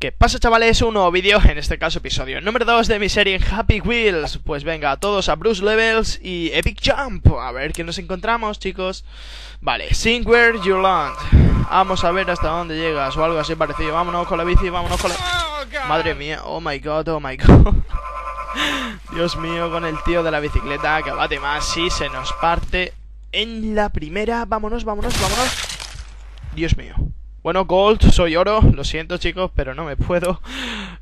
¿Qué pasa chavales? Un nuevo vídeo, en este caso episodio número 2 de mi serie Happy Wheels. Pues venga, todos a Bruce Levels y Epic Jump. A ver qué nos encontramos chicos. Vale, Sing Where You Land. Vamos a ver hasta dónde llegas o algo así parecido. Vámonos con la bici, vámonos con la... Madre mía, oh my god, oh my god. Dios mío, con el tío de la bicicleta que bate más Si se nos parte en la primera. Vámonos, vámonos, vámonos. Dios mío bueno, Gold, soy oro, lo siento chicos, pero no me puedo.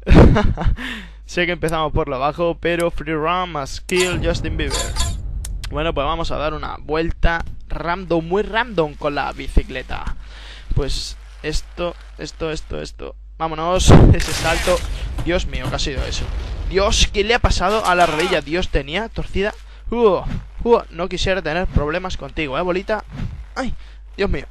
sé que empezamos por lo bajo, pero Free Run más Kill Justin Bieber. Bueno, pues vamos a dar una vuelta random, muy random con la bicicleta. Pues esto, esto, esto, esto. Vámonos, ese salto. Dios mío, ¿qué ha sido eso? Dios, ¿qué le ha pasado a la rodilla? Dios, tenía torcida. Uh, no quisiera tener problemas contigo, ¿eh, bolita? Ay, Dios mío.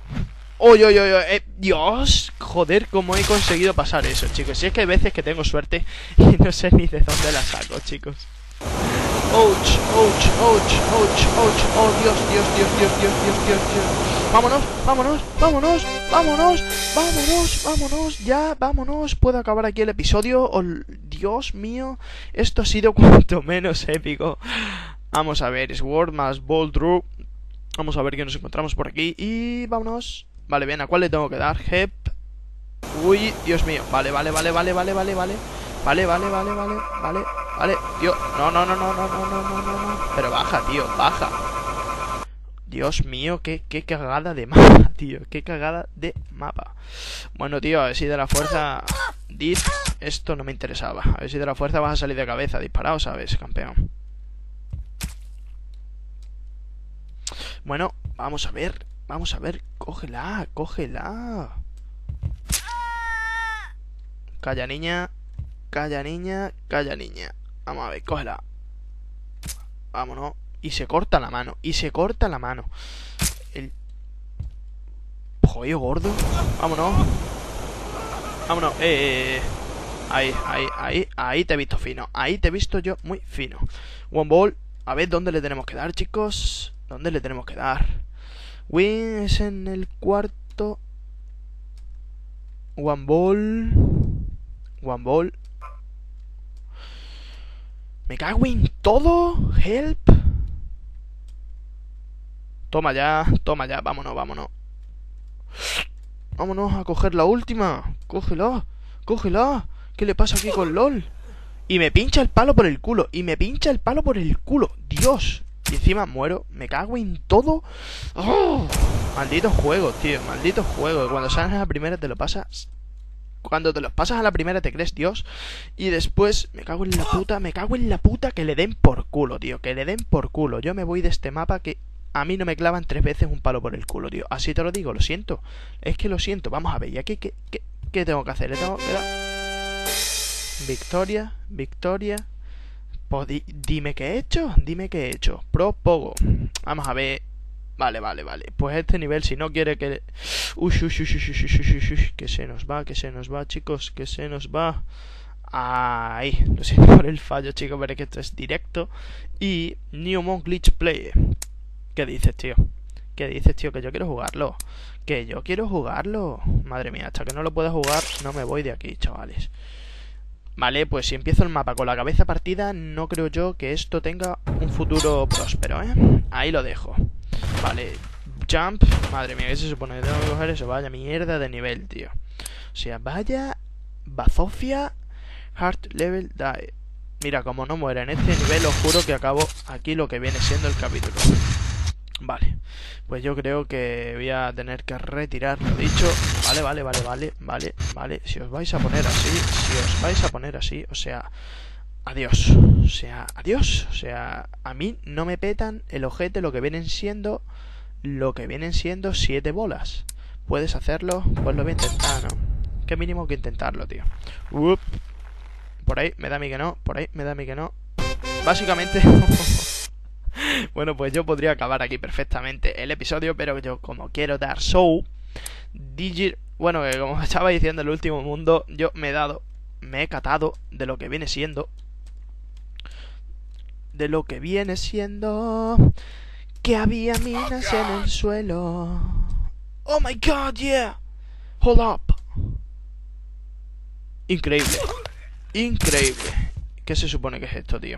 Uy, uy, uy, eh, Dios, joder, cómo he conseguido pasar eso, chicos. Si es que hay veces que tengo suerte y no sé ni de dónde la saco, chicos. Ouch, ouch, ouch, ouch, ouch. Oh, Dios, Dios, Dios, Dios, Dios, Dios, Dios, Dios. Vámonos, vámonos, vámonos, vámonos, vámonos, vámonos, ya, vámonos. Puedo acabar aquí el episodio. Oh, Dios mío, esto ha sido cuanto menos épico. Vamos a ver, Sword más Bolt Drew. Vamos a ver qué nos encontramos por aquí. Y vámonos. Vale, bien, ¿a cuál le tengo que dar? Hep. Uy, Dios mío. Vale, vale, vale, vale, vale, vale, vale. Vale, vale, vale, vale, vale, vale. Tío, no, no, no, no, no, no, no, no, no. Pero baja, tío, baja. Dios mío, qué, qué cagada de mapa, tío. Qué cagada de mapa. Bueno, tío, a ver si de la fuerza... Dit, esto no me interesaba. A ver si de la fuerza vas a salir de cabeza disparado, ¿sabes, campeón? Bueno, vamos a ver Vamos a ver, cógela, cógela. Calla niña, calla niña, calla niña. Vamos a ver, cógela. Vámonos. Y se corta la mano, y se corta la mano. El... Gordo. Vámonos. Vámonos. Eh, eh, eh, Ahí, ahí, ahí, ahí te he visto fino. Ahí te he visto yo muy fino. One ball. A ver, ¿dónde le tenemos que dar, chicos? ¿Dónde le tenemos que dar? Win es en el cuarto. One ball. One ball. Me cago en todo. Help. Toma ya, toma ya, vámonos, vámonos. Vámonos a coger la última. Cógela, cógela. ¿Qué le pasa aquí con LOL? Y me pincha el palo por el culo. Y me pincha el palo por el culo. Dios. Y encima muero, me cago en todo. ¡Oh! Maldito juego, tío, maldito juego. Cuando sales a la primera te lo pasas. Cuando te lo pasas a la primera te crees Dios. Y después me cago en la puta, me cago en la puta que le den por culo, tío. Que le den por culo. Yo me voy de este mapa que a mí no me clavan tres veces un palo por el culo, tío. Así te lo digo, lo siento. Es que lo siento. Vamos a ver, ¿y aquí qué, qué, qué tengo que hacer? ¿Le tengo que dar? Victoria, victoria, pues dime qué he hecho, dime qué he hecho. Pro Pogo. Vamos a ver. Vale, vale, vale. Pues este nivel, si no quiere que... Uy, que se nos va, que se nos va, chicos, que se nos va. Ahí, lo siento por el fallo, chicos, pero que esto es directo. Y Newmon Glitch Play. ¿Qué dices, tío? ¿Qué dices, tío? Que yo quiero jugarlo. Que yo quiero jugarlo. Madre mía, hasta que no lo pueda jugar, no me voy de aquí, chavales. Vale, pues si empiezo el mapa con la cabeza partida, no creo yo que esto tenga un futuro próspero, ¿eh? Ahí lo dejo. Vale, jump. Madre mía, ¿qué se supone que tengo que coger eso? Vaya mierda de nivel, tío. O sea, vaya bazofia heart level die. Mira, como no muera en este nivel, os juro que acabo aquí lo que viene siendo el capítulo. Vale, pues yo creo que voy a tener que retirar lo dicho. Vale, vale, vale, vale, vale, vale. Si os vais a poner así, si os vais a poner así, o sea, adiós. O sea, adiós. O sea, a mí no me petan el ojete lo que vienen siendo, lo que vienen siendo siete bolas. ¿Puedes hacerlo? Pues lo voy a intentar, ¿no? Qué mínimo que intentarlo, tío. Por ahí me da a mí que no, por ahí me da a mí que no. Básicamente... bueno, pues yo podría acabar aquí perfectamente el episodio, pero yo como quiero dar show, Digi... Bueno, como estaba diciendo el último mundo, yo me he dado, me he catado de lo que viene siendo... De lo que viene siendo... Que había minas en el suelo. Oh my god, yeah. Hold up. Increíble. Increíble. ¿Qué se supone que es esto, tío?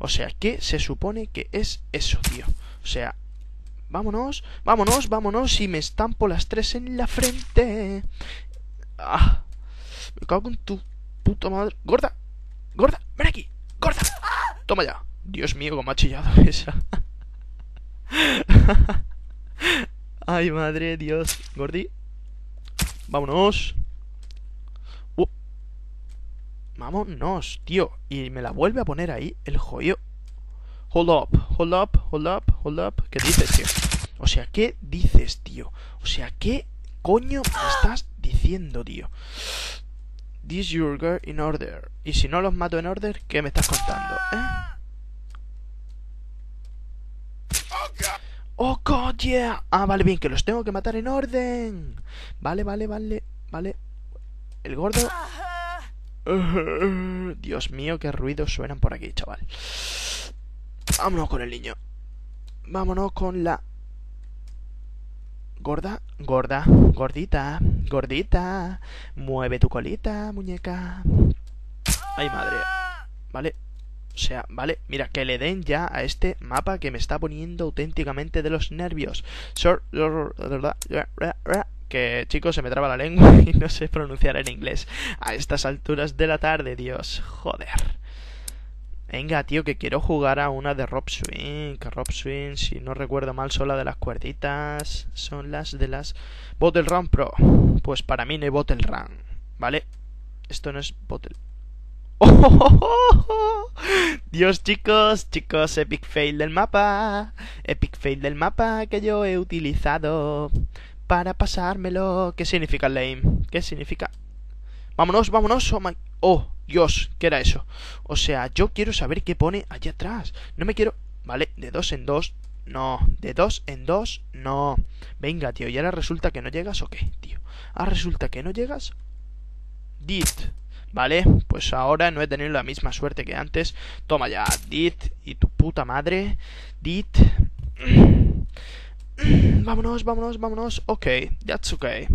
O sea, ¿qué se supone que es eso, tío? O sea, vámonos, vámonos, vámonos y me estampo las tres en la frente. Ah, me cago en tu puta madre. Gorda, gorda, ven aquí, gorda. Toma ya. Dios mío, cómo ha chillado esa. Ay, madre, Dios. Gordi. Vámonos. Vámonos, tío. Y me la vuelve a poner ahí el joyo. Hold up, hold up, hold up, hold up. ¿Qué dices, tío? O sea, ¿qué dices, tío? O sea, ¿qué coño me estás diciendo, tío? This your girl in order. Y si no los mato en order, ¿qué me estás contando? ¿Eh? Oh god, yeah. Ah, vale, bien, que los tengo que matar en orden. Vale, vale, vale, vale. El gordo. Dios mío, qué ruidos suenan por aquí, chaval. Vámonos con el niño. Vámonos con la... Gorda, gorda, gordita, gordita. Mueve tu colita, muñeca. Ay, madre. Vale. O sea, vale, mira, que le den ya a este mapa que me está poniendo auténticamente de los nervios. Que, chicos, se me traba la lengua y no sé pronunciar en inglés. A estas alturas de la tarde, Dios. Joder. Venga, tío, que quiero jugar a una de Rob Swing. Que Rob Swing, si no recuerdo mal, son las de las cuerditas. Son las de las Bottle Run Pro. Pues para mí no hay Bottle Run, ¿vale? Esto no es Bottle. Dios, chicos, chicos, epic fail del mapa. Epic fail del mapa que yo he utilizado para pasármelo. ¿Qué significa lame? ¿Qué significa? Vámonos, vámonos. Oh, oh, Dios, ¿qué era eso? O sea, yo quiero saber qué pone allá atrás. No me quiero... Vale, de dos en dos. No, de dos en dos, no. Venga, tío, ¿y ahora resulta que no llegas o qué, tío? Ahora resulta que no llegas. Dit. Vale, pues ahora no he tenido la misma suerte que antes. Toma ya, Dit y tu puta madre. Dit. vámonos, vámonos, vámonos. Ok, that's okay.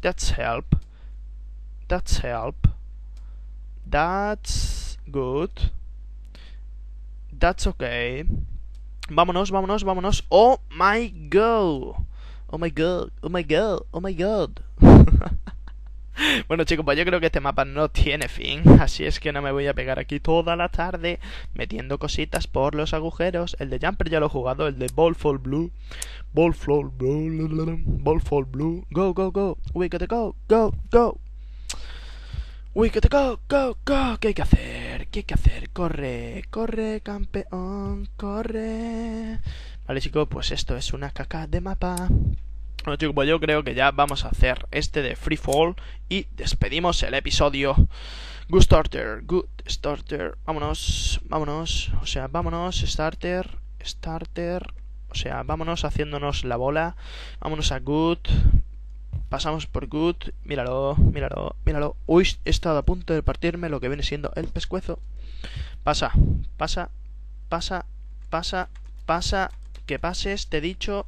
That's help. That's help. That's good. That's okay. Vámonos, vámonos, vámonos. Oh my god. Oh, oh, oh my god. Oh my god. Oh my god. Bueno chicos, pues yo creo que este mapa no tiene fin, así es que no me voy a pegar aquí toda la tarde metiendo cositas por los agujeros. El de Jumper ya lo he jugado, el de Ball Fall Blue. Ball Fall Blue. Ball Fall Blue. Go, go, go. We gotta go, go, go. We gotta go, go, go. ¿Qué hay que hacer? ¿Qué hay que hacer? Corre, corre, campeón, corre. Vale chicos, pues esto es una caca de mapa. Bueno chicos, pues yo creo que ya vamos a hacer este de Free Fall y despedimos el episodio. Good starter, good starter. Vámonos, vámonos. O sea, vámonos, starter, starter. O sea, vámonos haciéndonos la bola. Vámonos a good. Pasamos por good. Míralo, míralo, míralo. Uy, he estado a punto de partirme lo que viene siendo el pescuezo. Pasa, pasa, pasa, pasa, pasa. Que pases, te he dicho.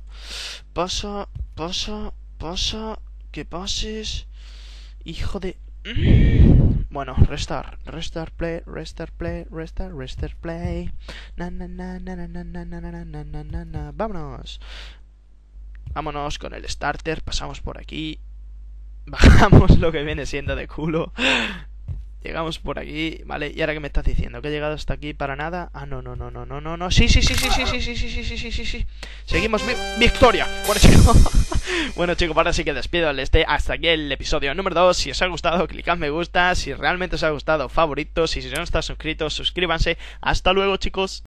Pasa, Pasa, pasa, que pases. Hijo de... Bueno, restart, restart play, restart play, restart, restart play. Na na na na na na na na na na na na. Vámonos. Vámonos con el starter, pasamos por aquí. Bajamos lo que viene siendo de culo. Llegamos por aquí, ¿vale? ¿Y ahora qué me estás diciendo? ¿Que he llegado hasta aquí para nada? Ah, no, no, no, no, no, no, no. Sí, sí, sí, sí, sí, sí, sí, sí, sí, sí, sí, sí, sí. Seguimos victoria. Bueno, chicos. bueno, chicos, ahora sí que despido el este. Hasta aquí el episodio número 2. Si os ha gustado, clicad me gusta. Si realmente os ha gustado, favoritos. Y si no estás suscritos, suscríbanse. Hasta luego, chicos.